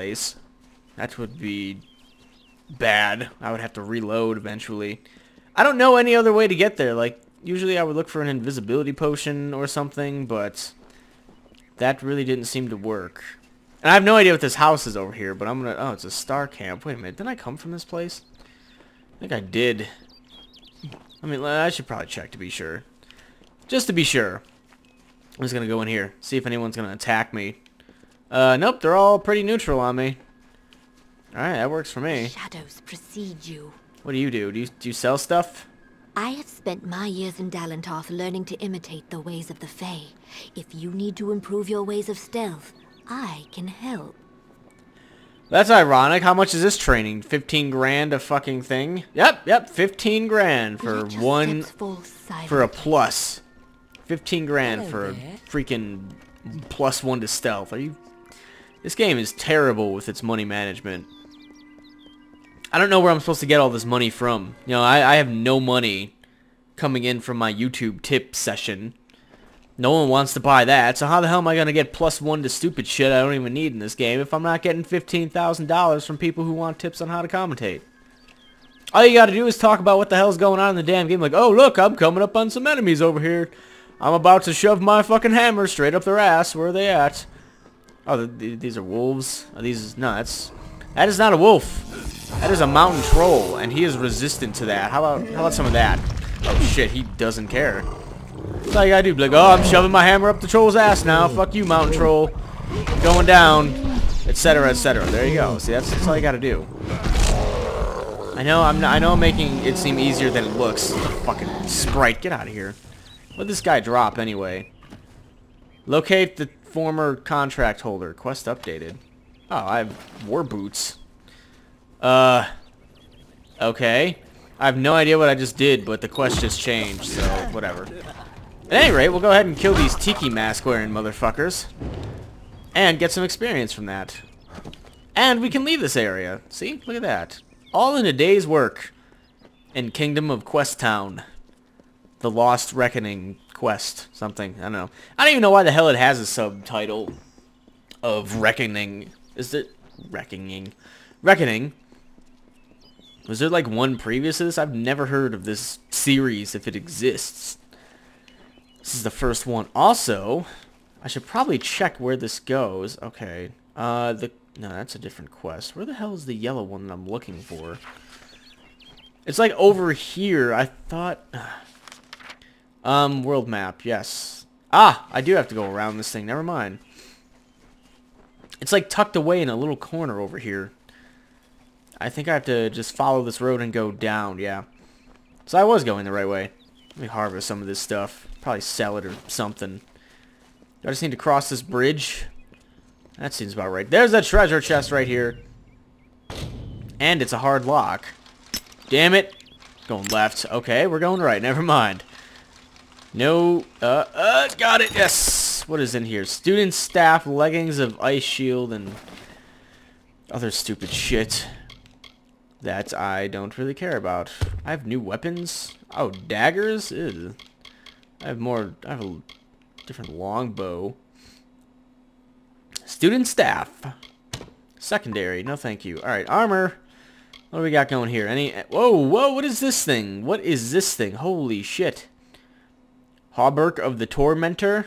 place. That would be bad. I would have to reload eventually. I don't know any other way to get there. Like, usually I would look for an invisibility potion or something, but that really didn't seem to work. And I have no idea what this house is over here, but I'm gonna... Oh, it's a star camp. Wait a minute. Didn't I come from this place? I think I did. I mean, I should probably check to be sure. Just to be sure. I'm just gonna go in here. See if anyone's gonna attack me. Uh, nope. They're all pretty neutral on me. Alright, that works for me. Shadows precede you. What do you do? Do you, do you sell stuff? I have spent my years in Dalentarth learning to imitate the ways of the Fae. If you need to improve your ways of stealth, I can help. That's ironic. How much is this training? 15 grand a fucking thing? Yep, yep, 15 grand for one, for a plus. 15 grand Hello for a freaking plus one to stealth. Are you... This game is terrible with its money management. I don't know where I'm supposed to get all this money from. You know, I, I have no money coming in from my YouTube tip session. No one wants to buy that, so how the hell am I going to get plus one to stupid shit I don't even need in this game if I'm not getting $15,000 from people who want tips on how to commentate? All you gotta do is talk about what the hell's going on in the damn game. Like, oh look, I'm coming up on some enemies over here. I'm about to shove my fucking hammer straight up their ass. Where are they at? Oh, th th these are wolves. Are these no, that's that is not a wolf. That is a mountain troll, and he is resistant to that. How about how about some of that? Oh shit, he doesn't care. That's all you gotta do. Like, oh, I'm shoving my hammer up the troll's ass now. Fuck you, mountain troll. Going down, etc., etc. There you go. See, that's, that's all you gotta do. I know I'm I know I'm making it seem easier than it looks. Fucking sprite, get out of here. What'd this guy drop anyway? Locate the former contract holder. Quest updated. Oh, I have war boots. Uh, okay. I have no idea what I just did, but the quest just changed, so whatever. At any rate, we'll go ahead and kill these tiki mask wearing motherfuckers. And get some experience from that. And we can leave this area. See? Look at that. All in a day's work. In Kingdom of Quest Town. The Lost Reckoning Quest. Something. I don't know. I don't even know why the hell it has a subtitle of Reckoning. Is it Reckoning? Reckoning. Was there like one previous to this? I've never heard of this series if it exists. This is the first one. Also, I should probably check where this goes. Okay. Uh, the... No, that's a different quest. Where the hell is the yellow one that I'm looking for? It's like over here. I thought... Um, world map. Yes. Ah! I do have to go around this thing. Never mind. It's like tucked away in a little corner over here. I think I have to just follow this road and go down. Yeah. So I was going the right way. Let me harvest some of this stuff. Probably sell it or something. Do I just need to cross this bridge? That seems about right. There's a treasure chest right here. And it's a hard lock. Damn it. Going left. Okay, we're going right. Never mind. No. Uh, uh, got it. Yes. What is in here? Student staff, leggings of ice shield, and other stupid shit that I don't really care about. I have new weapons. Oh, daggers? Ew. I have more... I have a different longbow. Student staff. Secondary. No thank you. Alright, armor. What do we got going here? Any... Whoa, whoa, what is this thing? What is this thing? Holy shit. Hauberk of the Tormentor.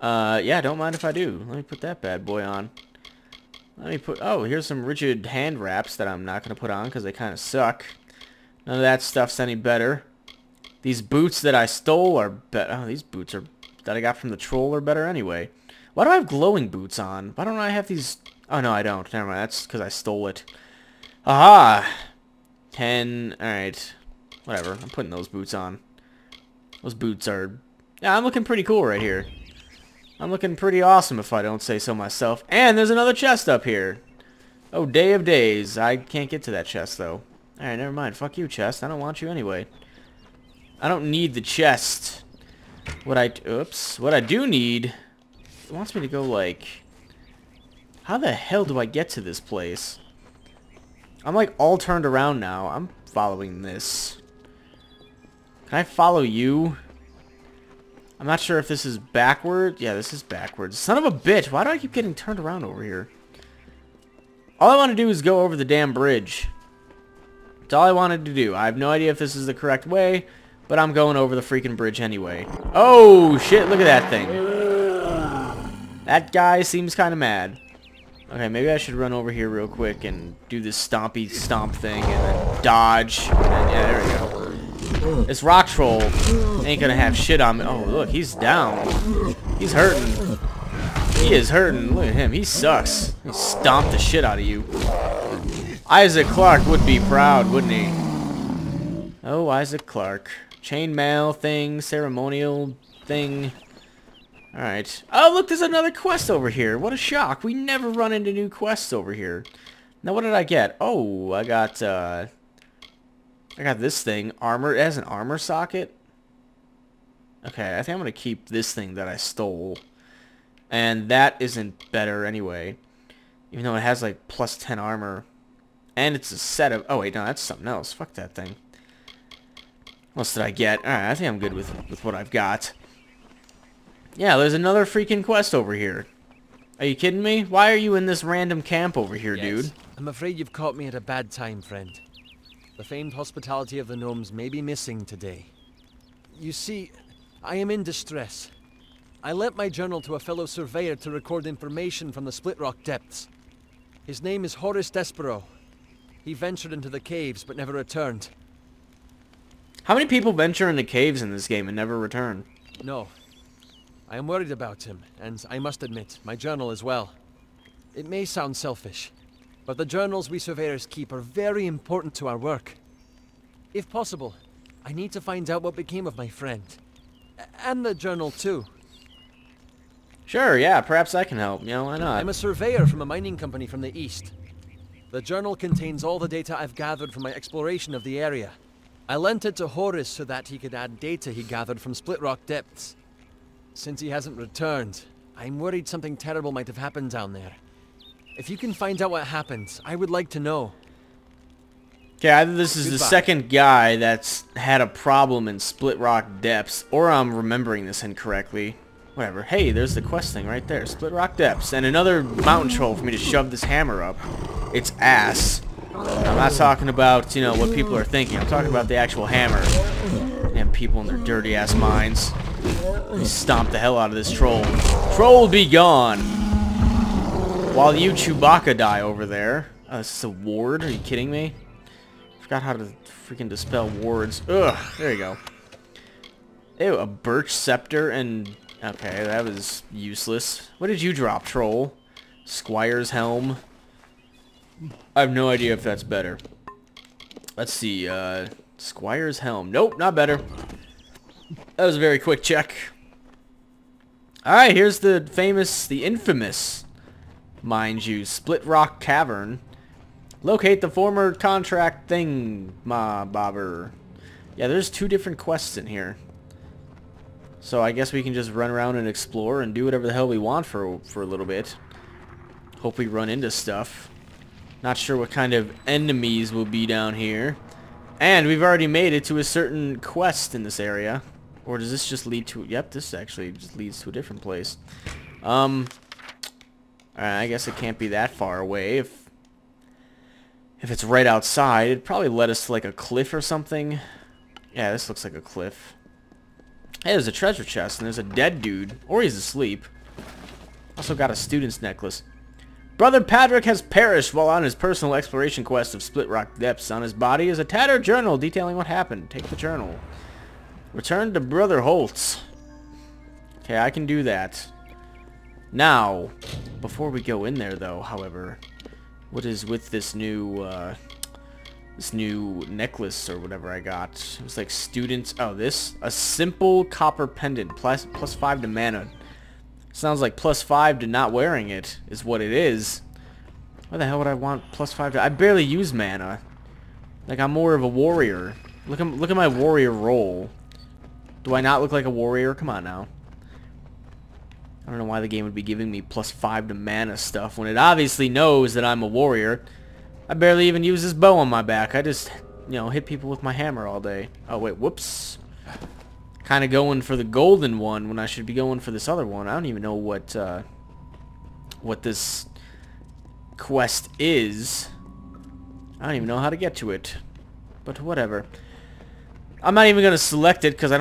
Uh, yeah, don't mind if I do. Let me put that bad boy on. Let me put... Oh, here's some rigid hand wraps that I'm not going to put on because they kind of suck. None of that stuff's any better. These boots that I stole are better. Oh, these boots are that I got from the troll are better anyway. Why do I have glowing boots on? Why don't I have these... Oh, no, I don't. Never mind. That's because I stole it. Aha! Ten... Alright. Whatever. I'm putting those boots on. Those boots are... Yeah, I'm looking pretty cool right here. I'm looking pretty awesome if I don't say so myself. And there's another chest up here. Oh, day of days. I can't get to that chest, though. Alright, never mind. Fuck you, chest. I don't want you anyway. I don't need the chest. What I... Oops. What I do need... It wants me to go, like... How the hell do I get to this place? I'm, like, all turned around now. I'm following this. Can I follow you? I'm not sure if this is backward. Yeah, this is backwards. Son of a bitch. Why do I keep getting turned around over here? All I want to do is go over the damn bridge. That's all I wanted to do. I have no idea if this is the correct way, but I'm going over the freaking bridge anyway. Oh, shit, look at that thing. That guy seems kind of mad. Okay, maybe I should run over here real quick and do this stompy stomp thing and then dodge. And yeah, there we go. This rock troll ain't gonna have shit on me. Oh, look, he's down. He's hurting. He is hurting. Look at him. He sucks. He stomped the shit out of you. Isaac Clarke would be proud, wouldn't he? Oh, Isaac Clarke. Chainmail thing, ceremonial thing. Alright. Oh, look, there's another quest over here. What a shock. We never run into new quests over here. Now, what did I get? Oh, I got, uh... I got this thing. Armor. It has an armor socket. Okay, I think I'm going to keep this thing that I stole. And that isn't better anyway. Even though it has, like, plus 10 armor. And it's a set of... Oh, wait, no, that's something else. Fuck that thing. What else did I get? Alright, I think I'm good with, with what I've got. Yeah, there's another freaking quest over here. Are you kidding me? Why are you in this random camp over here, Yes. dude? I'm afraid you've caught me at a bad time, friend. The famed hospitality of the gnomes may be missing today. You see, I am in distress. I lent my journal to a fellow surveyor to record information from the Split Rock depths. His name is Horace Despero. He ventured into the caves but never returned. How many people venture into caves in this game and never return? No. I am worried about him, and I must admit, my journal as well. It may sound selfish, but the journals we surveyors keep are very important to our work. If possible, I need to find out what became of my friend. And the journal too. Sure, yeah, perhaps I can help. You know, why not? I'm a surveyor from a mining company from the east. The journal contains all the data I've gathered from my exploration of the area. I lent it to Horace so that he could add data he gathered from Split Rock depths. Since he hasn't returned, I'm worried something terrible might have happened down there. If you can find out what happens, I would like to know. Okay, either this is the second guy that's had a problem in Split Rock Depths, or I'm remembering this incorrectly. Whatever. Hey, there's the quest thing right there. Split Rock Depths. And another mountain troll for me to shove this hammer up. Its ass. I'm not talking about, you know, what people are thinking. I'm talking about the actual hammer. And people in their dirty ass minds. Stomp the hell out of this troll. Troll be gone! While you Chewbacca die over there. This is a ward? Are you kidding me? Forgot how to freaking dispel wards. Ugh, there you go. Ew, a birch scepter and... Okay, that was useless. What did you drop, troll? Squire's helm? I have no idea if that's better. Let's see, uh... Squire's helm. Nope, not better. That was a very quick check. Alright, here's the famous, the infamous, mind you, Split Rock Cavern. Locate the former contract thing, ma bobber. Yeah, there's two different quests in here. So I guess we can just run around and explore and do whatever the hell we want for for a little bit. Hope we run into stuff. Not sure what kind of enemies will be down here. And we've already made it to a certain quest in this area. Or does this just lead to... Yep, this actually just leads to a different place. Um... Alright, I guess it can't be that far away. If if it's right outside, it'd probably let us to like a cliff or something. Yeah, this looks like a cliff. Hey, there's a treasure chest, and there's a dead dude. Or he's asleep. Also got a student's necklace. Brother Patrick has perished while on his personal exploration quest of Split Rock Depths. On his body is a tattered journal detailing what happened. Take the journal. Return to Brother Holtz. Okay, I can do that. Now, before we go in there, though, however, what is with this new, uh, this new necklace or whatever I got? It was like students. Oh, this a simple copper pendant plus plus five to mana. Sounds like plus five to not wearing it is what it is. Why the hell would I want plus five to? I barely use mana. Like I'm more of a warrior. Look at look at my warrior role. Do I not look like a warrior? Come on now. I don't know why the game would be giving me plus 5 to mana stuff when it obviously knows that I'm a warrior. I barely even use this bow on my back. I just, you know, hit people with my hammer all day. Oh, wait, whoops. Kind of going for the golden one when I should be going for this other one. I don't even know what, uh, what this quest is. I don't even know how to get to it. But whatever. I'm not even going to select it because I don't